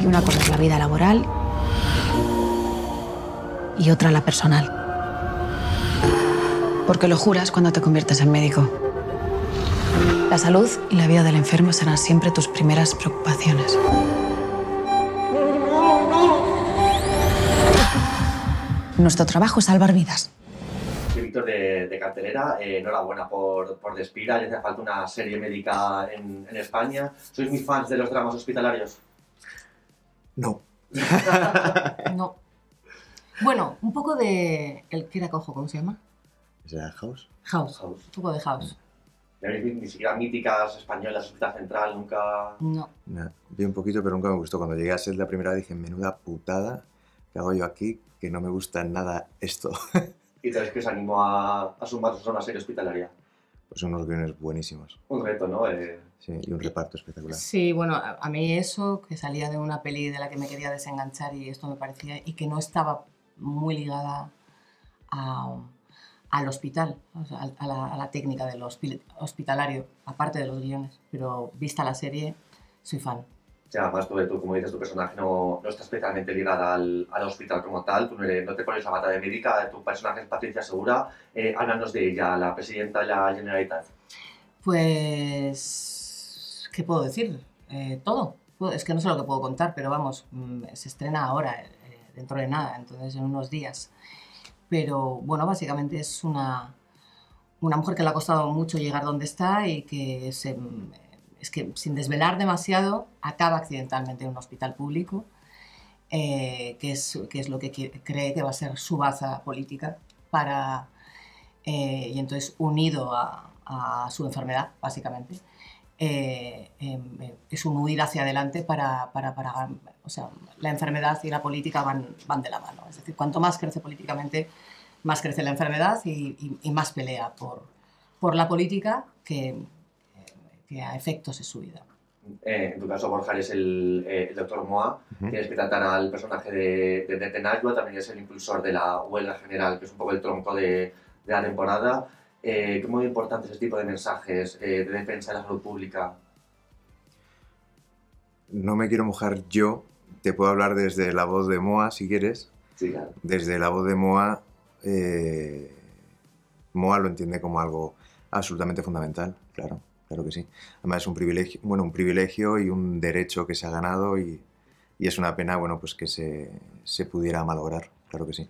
Que una cosa es la vida laboral y otra la personal. Porque lo juras cuando te conviertes en médico. La salud y la vida del enfermo serán siempre tus primeras preocupaciones. Nuestro trabajo es salvar vidas. Víctor de, de cartelera, eh, enhorabuena por, por Despira, ya hace falta una serie médica en, en España. ¿Sois muy fans de los dramas hospitalarios? No. No. Bueno, un poco de. El que era cojo, ¿cómo se llama? ¿Es House? House. House. Un poco de House. Ni, ni- ni siquiera míticas españolas, Hospital Central, nunca... No. Nah, vi un poquito, pero nunca me gustó. Cuando llegué a ser la primera vez dije, menuda putada que hago yo aquí, que no me gusta nada esto. ¿Y sabéis que os animó a, a sumaros a una serie hospitalaria? Pues son unos guiones buenísimos. Un reto, ¿no? Eh, Sí, y un reparto espectacular. Sí, bueno, a, mí eso, que salía de una peli de la que me quería desenganchar y esto me parecía, y que no estaba muy ligada a- al hospital, a, la, a la técnica del hospi- hospitalario, aparte de los guiones, pero vista la serie, soy fan. Ya, además, tú, tú, como dices, tu personaje no, no está especialmente ligada al, al hospital como tal, tú no, no te pones la bata de médica, tu personaje es Patricia Segura. Eh, háblanos de ella, la presidenta de la Generalitat. Pues, ¿qué puedo decir? Eh, todo. Es que no sé lo que puedo contar, pero vamos, mm, se estrena ahora, eh, dentro de nada, entonces en unos días. Pero bueno, básicamente es una, una mujer que le ha costado mucho llegar donde está y que se, es que sin desvelar demasiado acaba accidentalmente en un hospital público, eh, que, es, que es lo que cree que va a ser su baza política para, eh, y entonces unido a, a su enfermedad, básicamente, eh, em, eh, es un huir hacia adelante para, para, para- o sea, la enfermedad y la política van, van de la mano. Es decir, cuanto más crece políticamente, más crece la enfermedad y, y- y más pelea por, por la política que, que a efectos es su vida. Eh, en tu caso, Borja, eres el, eh, el doctor Moa, tienes que tratar al personaje de, de, de Tenayua, también es el impulsor de la huelga general, que es un poco el tronco de, de la temporada. Eh, ¿Cómo es importante ese tipo de mensajes eh, de defensa de la salud pública? No me quiero mojar yo, te puedo hablar desde la voz de Moa, si quieres. Sí, claro. Desde la voz de Moa, eh, Moa lo entiende como algo absolutamente fundamental, claro, claro que sí. Además es un privilegio, bueno, un privilegio y un derecho que se ha ganado y, y es una pena, bueno, pues que se, se pudiera malograr, claro que sí.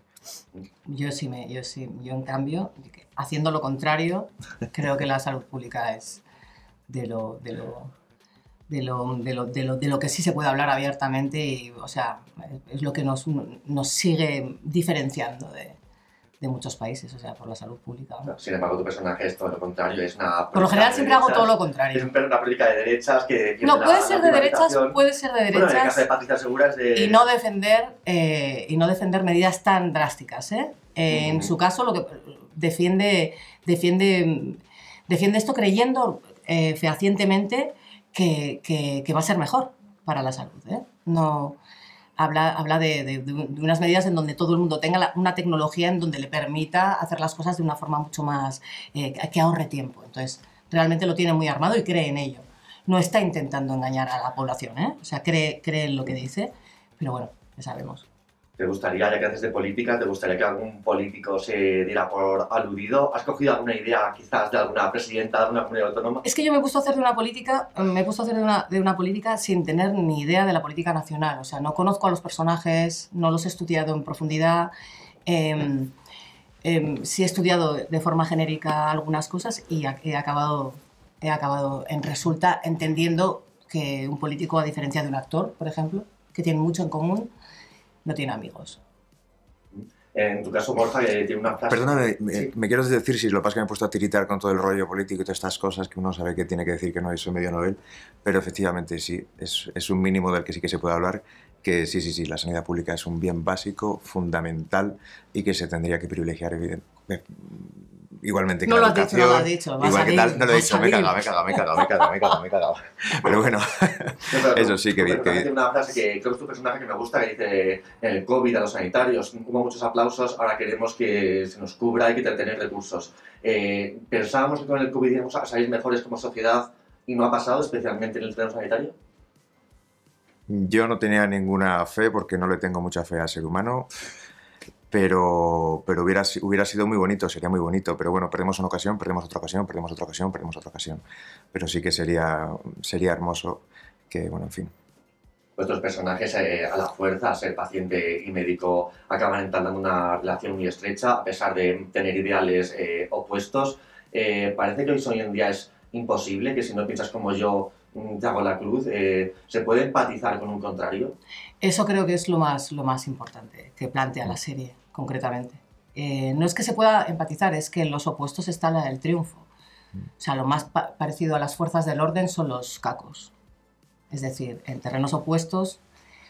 Yo sí, me, yo sí, yo en cambio, haciendo lo contrario, creo que la salud pública es de lo, de lo, de lo, de lo, de lo, de lo que sí se puede hablar abiertamente y, o sea, es lo que nos, nos sigue diferenciando de, de muchos países, o sea, por la salud pública. ¿no? Sin embargo, tu personaje es todo lo contrario, es una... Por lo general siempre hago derechas, todo lo Es contrario. un- una política de derechas que No, la- puede la ser de derechas, puede ser de Bueno, en el caso de derechas Patricia Segura es de... y no defender eh, y no defender medidas tan drásticas. ¿eh? Eh, En su caso, lo que defiende, defiende, defiende esto creyendo eh, fehacientemente que, que- que va a ser mejor para la salud. ¿eh? No habla, habla de, de- unas medidas en donde todo el mundo tenga una tecnología en donde le permita hacer las cosas de una forma mucho más eh, que- que ahorre tiempo. Entonces, realmente lo tiene muy armado y cree en ello. No está intentando engañar a la población, ¿eh? o sea, cree, cree en lo que dice, pero bueno, ya sabemos. ¿Te gustaría, ya que haces de política, te gustaría que algún político se diera por aludido? ¿Has cogido alguna idea quizás de alguna presidenta de alguna comunidad autónoma? Es que yo me he puesto a hacer de una política, me he puesto a hacer de una, de una política sin tener ni idea de la política nacional. O sea, no conozco a los personajes, no los he estudiado en profundidad. em, em, sí he estudiado de forma genérica algunas cosas y he acabado, he acabado en resulta entendiendo que un político, a diferencia de un actor, por ejemplo, que tiene mucho en común, no tiene amigos. En tu caso, Borja, que tiene una frase... Perdóname, me, Sí. me quieres decir si lo que pasa es que me he puesto a tiritar con todo el rollo político y todas estas cosas que uno sabe que tiene que decir que no soy medio Nobel, pero efectivamente sí, es, es un mínimo del que sí que se puede hablar, que sí, sí, sí, la sanidad pública es un bien básico, fundamental y que se tendría que privilegiar evident- eh, igualmente que No la lo has dicho, no lo has dicho, vas igual a que tal, no lo he dicho, me he cagado, me he cagado, me he cagado, me he cagado, me he cagado, me he cagado. Pero bueno, Eso sí, que bien, que una frase que creo que es tu personaje que me gusta, que dice el COVID a los sanitarios, hubo muchos aplausos, ahora queremos que se nos cubra y que tener recursos. Eh, pensábamos que con el COVID íbamos a salir mejores como sociedad y no ha pasado, especialmente en el terreno sanitario? Yo no tenía ninguna fe porque no le tengo mucha fe al ser humano, pero, pero hubiera, hubiera sido muy bonito, sería muy bonito. Pero bueno, perdemos una ocasión, perdemos otra ocasión, perdemos otra ocasión, perdemos otra ocasión. Pero sí que sería, sería hermoso que, bueno, en fin. Vuestros personajes eh, a la fuerza, ser paciente y médico, acaban entablando una relación muy estrecha, a pesar de tener ideales eh, opuestos. Eh, parece que hoy en día es imposible, que si no piensas como yo, mm, te hago la cruz. Eh, ¿Se puede empatizar con un contrario? Eso creo que es lo más, lo más importante que plantea la serie, concretamente. Eh, no es que se pueda empatizar, es que en los opuestos está la del triunfo. O sea, lo más pa- parecido a las fuerzas del orden son los cacos. Es decir, en terrenos opuestos,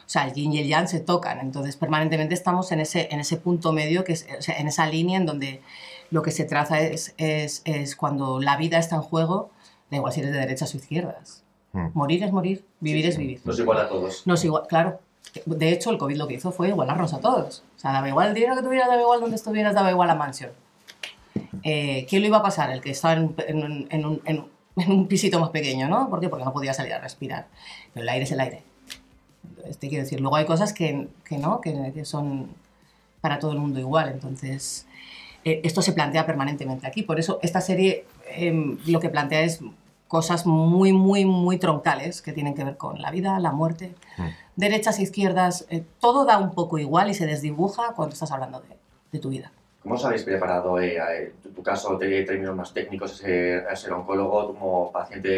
o sea, el yin y el yang se tocan. Entonces, permanentemente estamos en ese, en ese punto medio, que es, o sea, en esa línea en donde lo que se traza es, es, es cuando la vida está en juego, da igual si eres de derechas o izquierdas. Mm. Morir es morir, vivir Sí, es vivir. No es igual a todos. No es igual, claro. De hecho, el COVID lo que hizo fue igualarnos a todos. O sea, daba igual el dinero que tuvieras, daba igual donde estuvieras, daba igual la mansión. Eh, ¿Quién lo iba a pasar? El que estaba en, un- en en un, en un- en un pisito más pequeño, ¿no? ¿Por qué? Porque no podía salir a respirar. Pero el aire es el aire. Entonces, te quiero decir, luego hay cosas que, que no, que, que son para todo el mundo igual. Entonces, eh, esto se plantea permanentemente aquí. Por eso, esta serie em, lo que plantea es cosas muy, muy, muy troncales que tienen que ver con la vida, la muerte, Mm. derechas, izquierdas, eh, todo da un poco igual y se desdibuja cuando estás hablando de, de tu vida. ¿Cómo os habéis preparado, eh, eh, en tu caso, de términos más técnicos, a ser, a ser oncólogo, como paciente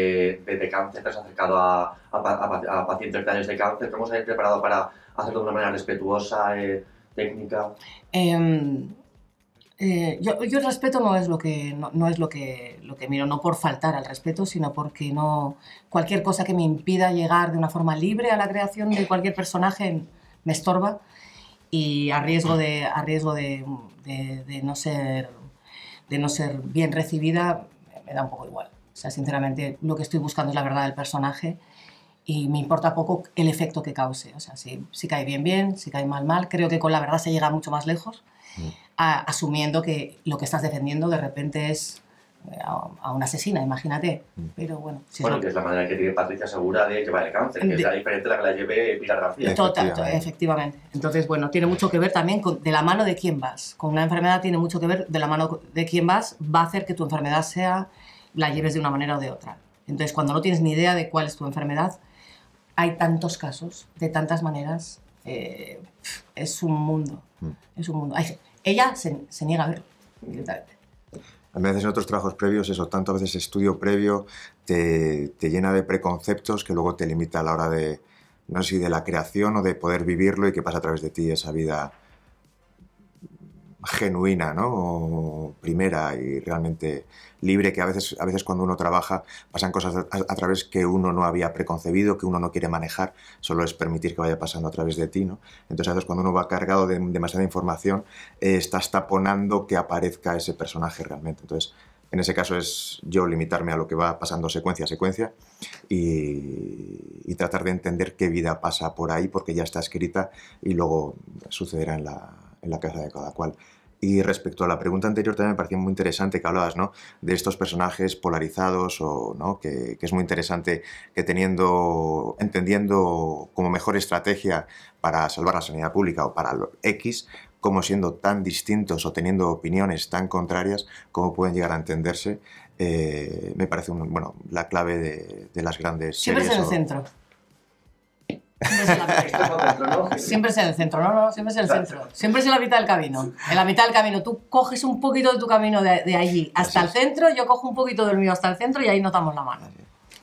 de, de cáncer, te has acercado a, a, pa- a pa- a pacientes de cáncer? ¿Cómo os habéis preparado para hacerlo de una manera respetuosa, eh, técnica? Em, eh, yo, yo el respeto no es lo que no, no es lo que lo que miro no por faltar al respeto sino porque no cualquier cosa que me impida llegar de una forma libre a la creación de cualquier personaje me estorba y a riesgo de a riesgo de, de- de no ser de no ser bien recibida me da un poco igual o sea sinceramente lo que estoy buscando es la verdad del personaje y me importa poco el efecto que cause. O sea, si, si cae bien, bien, si cae mal, mal. Creo que con la verdad se llega mucho más lejos, a- asumiendo que lo que estás defendiendo de repente es eh, a, a una asesina, imagínate. Pero bueno, si es bueno, que es la manera que tiene Patricia Segura de llevar el cáncer, que De- es la diferente a la que la lleve Pilar García. Total, Efectivamente. efectivamente. Entonces, bueno, tiene mucho que ver también con, de la mano de quién vas. Con una enfermedad tiene mucho que ver de la mano de quién vas, va a hacer que tu enfermedad sea, la lleves de una manera o de otra. Entonces, cuando no tienes ni idea de cuál es tu enfermedad, hay tantos casos, de tantas maneras, eh, es un mundo. Mm. Es un mundo. Hay- ella se, se niega a verlo, directamente. A veces en otros trabajos previos, eso, tanto a veces estudio previo te, te llena de preconceptos que luego te limita a la hora de, no sé si de la creación o de poder vivirlo y que pasa a través de ti esa vida genuina, ¿no? O primera y realmente libre, que a veces, a veces cuando uno trabaja pasan cosas a, a través que uno no había preconcebido, que uno no quiere manejar, solo es permitir que vaya pasando a través de ti, ¿no? Entonces a veces cuando uno va cargado de demasiada información, eh, estás taponando que aparezca ese personaje realmente. Entonces, en ese caso es yo limitarme a lo que va pasando secuencia a secuencia y, y tratar de entender qué vida pasa por ahí porque ya está escrita y luego sucederá en la, en la cabeza de cada cual. Y respecto a la pregunta anterior también me parecía muy interesante que hablabas ¿no? de estos personajes polarizados o ¿no? que, que es muy interesante que teniendo, entendiendo como mejor estrategia para salvar la sanidad pública o para lo X, como siendo tan distintos o teniendo opiniones tan contrarias, cómo pueden llegar a entenderse, eh, me parece un- bueno, la clave de, de las grandes Siempre es series. en el o- centro. Siempre es en la dentro, ¿no? Siempre es en el centro, no, no, siempre es en el centro. Siempre es en la mitad del camino. En la mitad del camino, tú coges un poquito de tu camino de, de allí hasta el centro, yo cojo un poquito del mío hasta el centro y ahí nos damos la mano.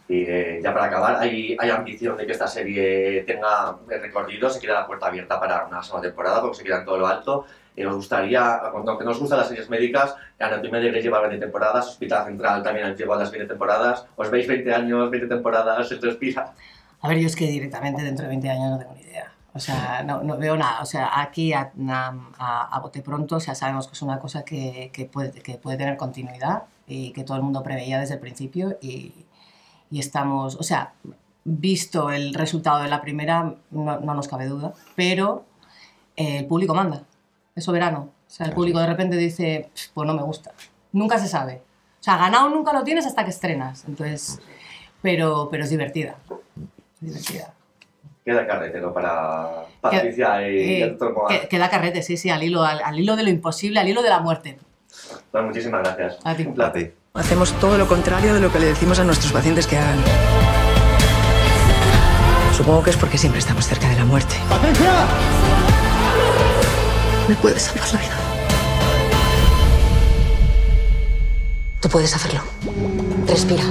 Y eh, ya para acabar, ¿hay, hay ambición de que esta serie tenga recorrido, se queda la puerta abierta para una segunda temporada, porque se queda en todo lo alto. Eh, nos gustaría, aunque nos gustan las series médicas, Anatomía de Grey lleva 20 temporadas, Hospital Central también lleva las 20 temporadas. ¿Os veis 20 años, 20 temporadas, se respira? A ver, yo es que directamente dentro de 20 años no tengo ni idea. O sea, no, no veo nada. O sea, aquí a, a, a bote pronto, o sea, sabemos que es una cosa que, que, puede, que puede tener continuidad y que todo el mundo preveía desde el principio y, y estamos, o sea, visto el resultado de la primera, no, no nos cabe duda, pero eh, el público manda, es soberano. O sea, el público de repente dice, pues no me gusta. Nunca se sabe. O sea, ganado nunca lo tienes hasta que estrenas. Entonces, pero, pero es divertida. Divertida. Queda carretero para Patricia y eh, Moa. Queda carrete, sí, sí, al hilo, al, al hilo de lo imposible, al hilo de la muerte. Pues muchísimas gracias. A ti. Un placer. Hacemos todo lo contrario de lo que le decimos a nuestros pacientes que hagan. Supongo que es porque siempre estamos cerca de la muerte. Me puedes salvar la vida. Tú puedes hacerlo. Respira.